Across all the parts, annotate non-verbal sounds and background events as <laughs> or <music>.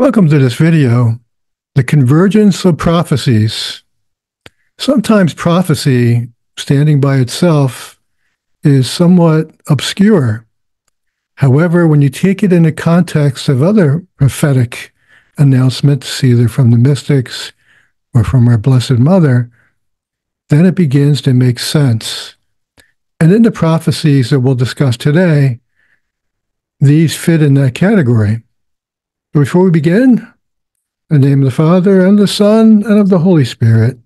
Welcome to this video, The Convergence of Prophecies. Sometimes prophecy, standing by itself, is somewhat obscure. However, when you take it in the context of other prophetic announcements, either from the mystics or from our Blessed Mother, then it begins to make sense. And in the prophecies that we'll discuss today, these fit in that category. Before we begin, in the name of the Father, and the Son, and of the Holy Spirit.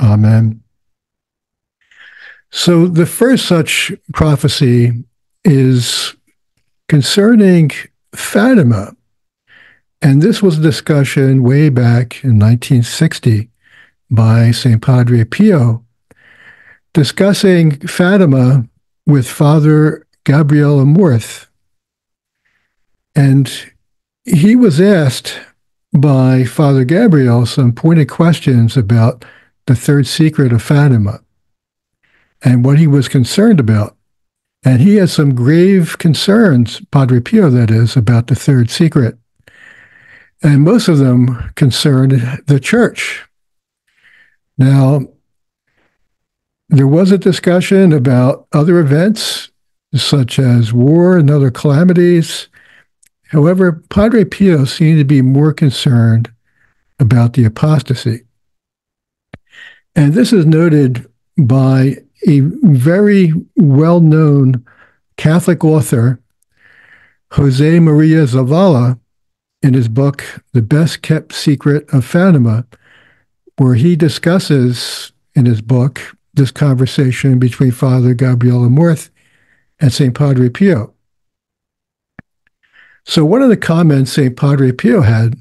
Amen. So the first such prophecy is concerning Fatima. And this was a discussion way back in 1960 by St. Padre Pio, discussing Fatima with Father Gabriel Amorth. And he was asked by Father Gabriel some pointed questions about the third secret of Fatima and what he was concerned about. And he has some grave concerns, Padre Pio, that is, about the third secret. And most of them concerned the church. Now, there was a discussion about other events, such as war and other calamities. However, Padre Pio seemed to be more concerned about the apostasy. And this is noted by a very well known Catholic author, Jose Maria Zavala, in his book, The Best Kept Secret of Fatima, where he discusses in his book this conversation between Father Gabriel Amorth and St. Padre Pio. So, one of the comments St. Padre Pio had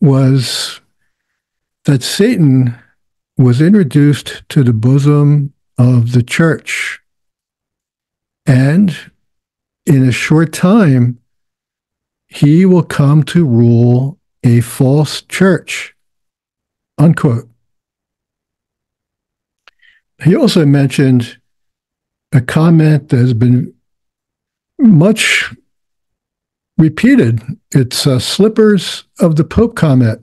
was that Satan was introduced to the bosom of the church. And in a short time, he will come to rule a false church. Unquote. He also mentioned a comment that has been much repeated. It's uh, slippers of the Pope comment.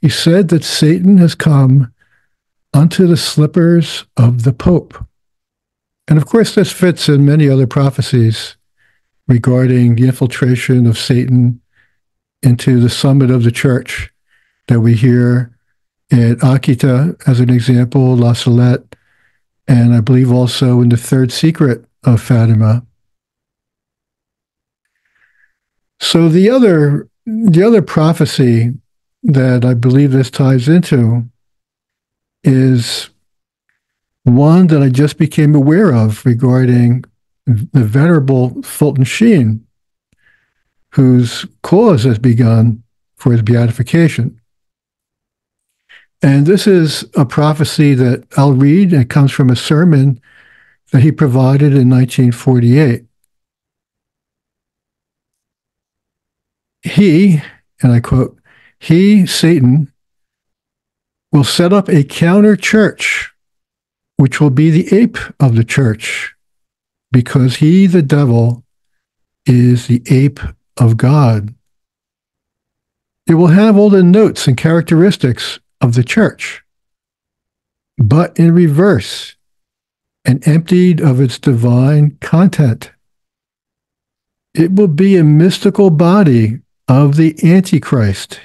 He said that Satan has come unto the slippers of the Pope. And of course, this fits in many other prophecies regarding the infiltration of Satan into the summit of the church that we hear at Akita as an example, La Salette, and I believe also in the third secret of Fatima. So the other the other prophecy that I believe this ties into is one that I just became aware of regarding the Venerable Fulton Sheen, whose cause has begun for his beatification. And this is a prophecy that I'll read. It comes from a sermon that he provided in 1948. He, and I quote, he, Satan, will set up a counter church, which will be the ape of the church, because he, the devil, is the ape of God. It will have all the notes and characteristics of the church, but in reverse and emptied of its divine content. It will be a mystical body of the Antichrist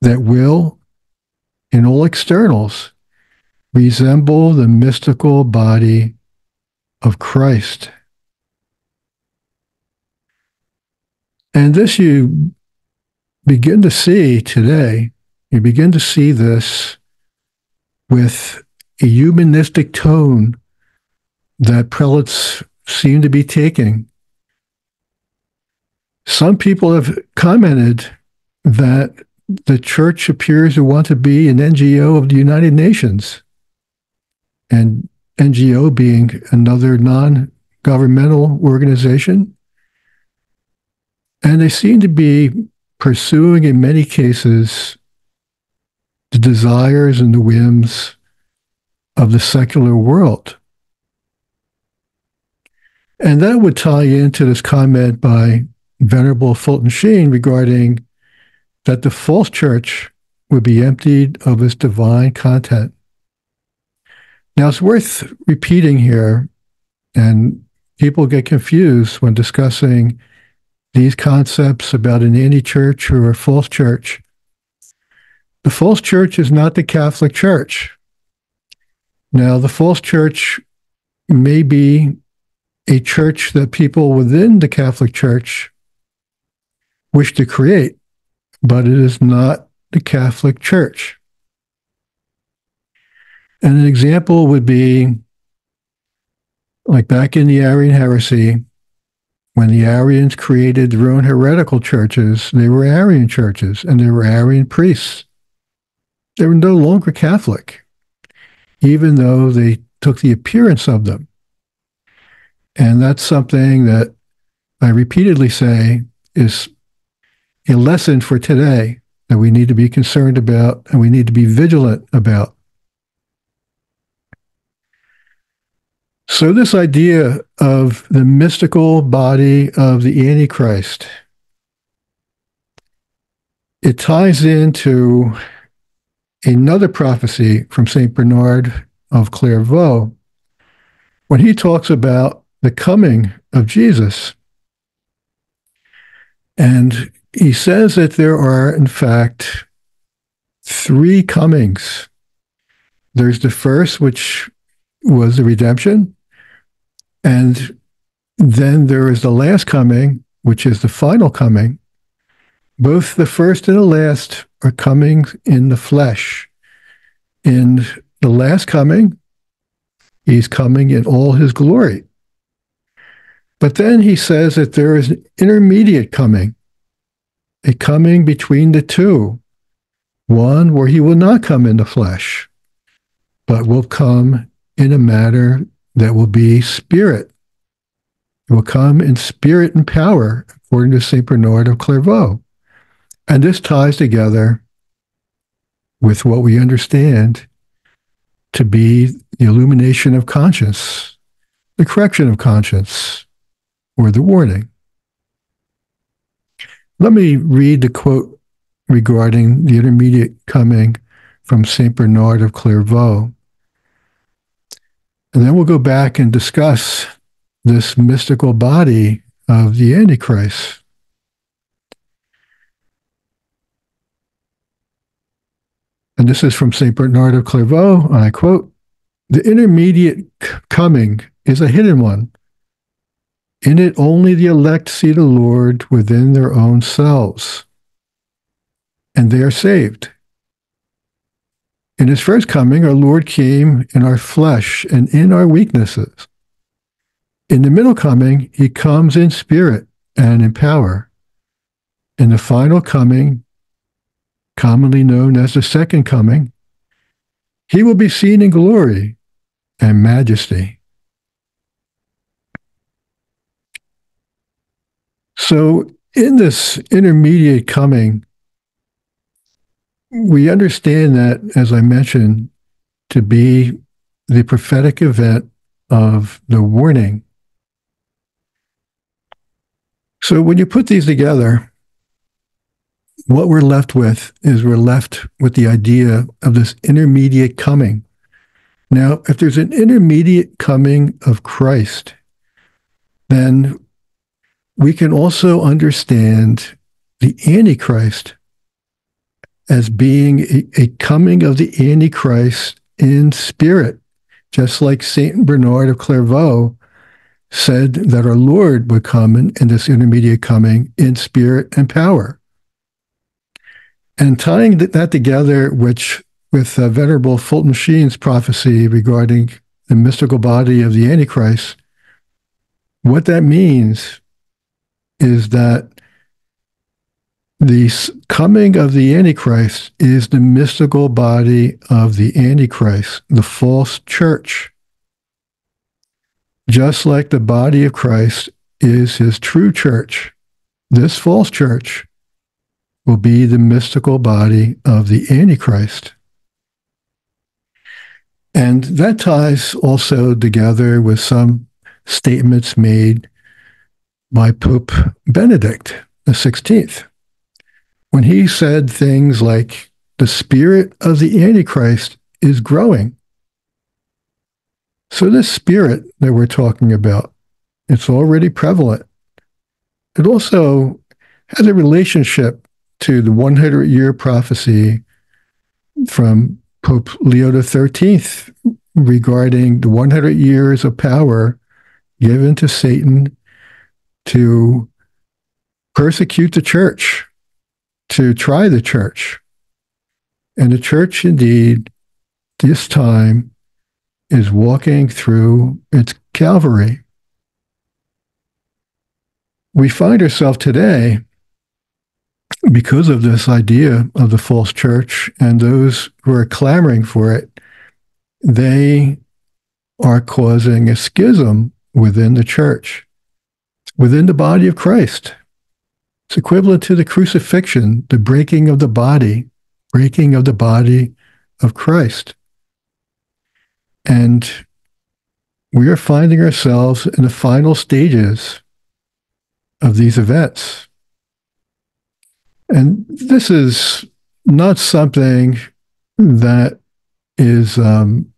that will in all externals resemble the mystical body of Christ. And this you begin to see today. You begin to see this with a humanistic tone that prelates seem to be taking. Some people have commented that the church appears to want to be an NGO of the United Nations, and NGO being another non governmental organization. And they seem to be pursuing, in many cases, the desires and the whims of the secular world. And that would tie into this comment by Venerable Fulton Sheen regarding that the false church would be emptied of its divine content. Now, it's worth repeating here, and people get confused when discussing these concepts about an anti church or a false church. The false church is not the Catholic Church. Now, the false church may be a church that people within the Catholic Church wish to create, but it is not the Catholic Church. And an example would be like back in the Arian heresy, when the Arians created their own heretical churches, they were Arian churches and they were Arian priests. They were no longer Catholic, even though they took the appearance of them. And that's something that I repeatedly say is a lesson for today that we need to be concerned about and we need to be vigilant about. So, this idea of the mystical body of the Antichrist, it ties into another prophecy from St. Bernard of Clairvaux when he talks about the coming of Jesus. And he says that there are, in fact, three comings. There's the first, which was the redemption. And then there is the last coming, which is the final coming. Both the first and the last are coming in the flesh. In the last coming, he's coming in all his glory. But then he says that there is an intermediate coming, a coming between the two, one where he will not come in the flesh, but will come in a matter that will be spirit. It will come in spirit and power, according to St. Bernard of Clairvaux. And this ties together with what we understand to be the illumination of conscience, the correction of conscience, or the warning. Let me read the quote regarding the intermediate coming from St. Bernard of Clairvaux. And then we'll go back and discuss this mystical body of the Antichrist. And this is from St. Bernard of Clairvaux, and I quote The intermediate coming is a hidden one in it, only the elect see the Lord within their own selves, and they are saved. In his first coming, our Lord came in our flesh and in our weaknesses. In the middle coming, he comes in spirit and in power. In the final coming, commonly known as the second coming, he will be seen in glory and majesty. So, in this intermediate coming, we understand that, as I mentioned, to be the prophetic event of the warning. So, when you put these together, what we're left with is we're left with the idea of this intermediate coming. Now, if there's an intermediate coming of Christ, then we can also understand the Antichrist as being a, a, coming of the Antichrist in spirit, just like Saint Bernard of Clairvaux said that our Lord would come in, in this intermediate coming in spirit and power. And tying that together, which with uh, Venerable Fulton Sheen's prophecy regarding the mystical body of the Antichrist, what that means is that the coming of the Antichrist is the mystical body of the Antichrist, the false church. Just like the body of Christ is his true church, this false church will be the mystical body of the Antichrist. And that ties also together with some statements made by Pope Benedict XVI. when he said things like, the spirit of the Antichrist is growing. So, this spirit that we're talking about, it's already prevalent. It also has a relationship to the 100 year prophecy from Pope Leo XIII regarding the 100 years of power given to Satan to persecute the church, to try the church. And the church, indeed, this time is walking through its Calvary. We find ourselves today, because of this idea of the false church and those who are clamoring for it, they are causing a schism within the church, within the body of Christ. It's equivalent to the crucifixion, the breaking of the body, breaking of the body of Christ. And we are finding ourselves in the final stages of these events. And this is not something that is um,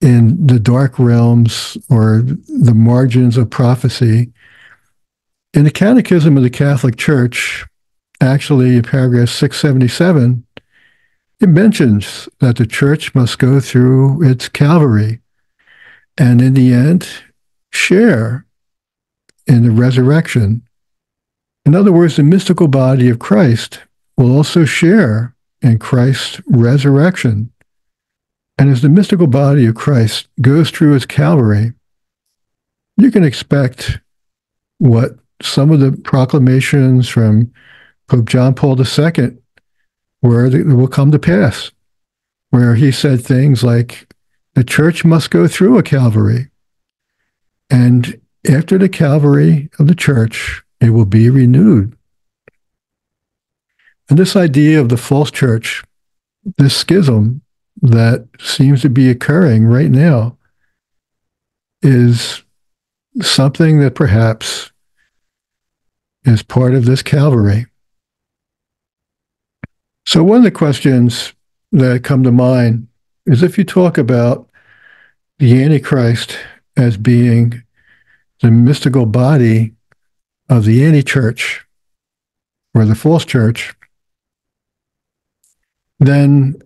in the dark realms or the margins of prophecy. In the Catechism of the Catholic Church, actually, paragraph 677, it mentions that the church must go through its Calvary and in the end share in the resurrection. In other words, the mystical body of Christ will also share in Christ's resurrection. And as the mystical body of Christ goes through its Calvary, you can expect what some of the proclamations from Pope John Paul II where it will come to pass, where he said things like, the church must go through a Calvary. And after the Calvary of the church, it will be renewed. And this idea of the false church, this schism that seems to be occurring right now, is something that perhaps is part of this Calvary. So, one of the questions that come to mind is if you talk about the Antichrist as being the mystical body of the anti-church or the false church, then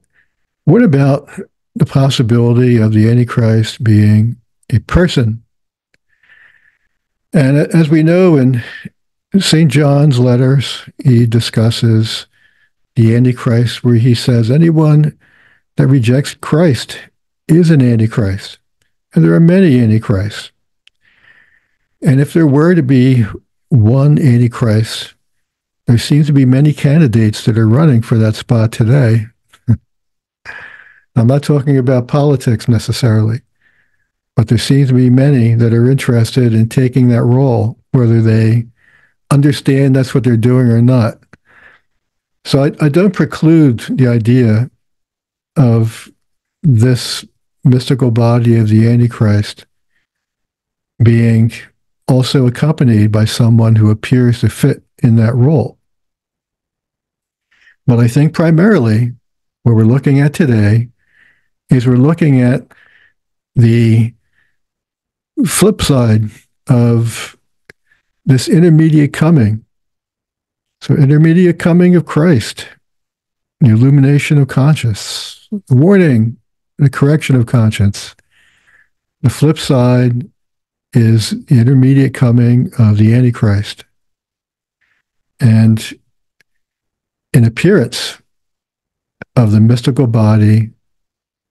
what about the possibility of the Antichrist being a person? And as we know in St. John's letters, he discusses the Antichrist, where he says anyone that rejects Christ is an Antichrist. And there are many Antichrists. And if there were to be one Antichrist, there seems to be many candidates that are running for that spot today. <laughs> I'm not talking about politics necessarily, but there seems to be many that are interested in taking that role, whether they understand that's what they're doing or not. So I, I don't preclude the idea of this mystical body of the Antichrist being also accompanied by someone who appears to fit in that role. But I think primarily what we're looking at today is we're looking at the flip side of this intermediate coming so, intermediate coming of Christ, the illumination of conscience, the warning, the correction of conscience. The flip side is the intermediate coming of the Antichrist. And an appearance of the mystical body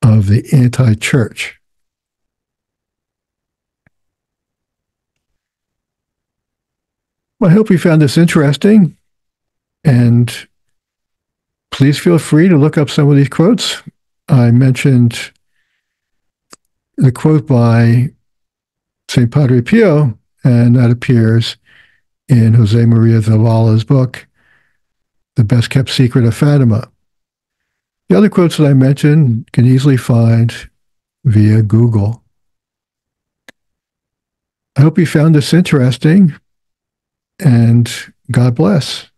of the anti church. I hope you found this interesting. And please feel free to look up some of these quotes. I mentioned the quote by St. Padre Pio, and that appears in Jose Maria Zavala's book, The Best Kept Secret of Fatima. The other quotes that I mentioned can easily find via Google. I hope you found this interesting, and God bless.